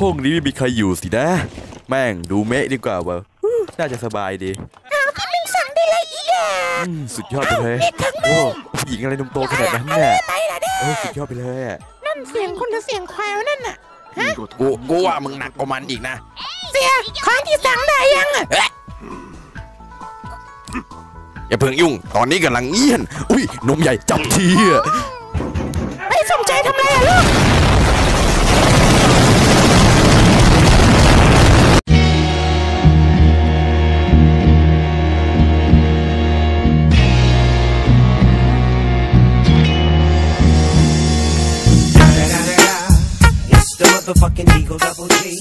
ห้องนี้ไม่มีใครอยู่สินะ แม่งดูเมะดีกว่าว่ะฮู้น่าจะสบายดีพี่มิงสั่งได้ละเอียดอืมสุดยอดไปเลยนี่ทั้งโอ้ผู้หญิงอะไรนมโตขนาดนั้นเนี่ยไหนล่ะเนี่ยโอ้สุดยอดไปเลยอะนั่นเสียงคนหรือเสียงควายวะนั่นน่ะกูกูว่ามึงหนักกว่ามันอีกนะ เสียของที่สั่งได้ยังอะอย่าเพิ่งยุ่ง ตอนนี้กำลังเงียน อุ้ยนมใหญ่จับทีอะ motherfucking Eagle Double G.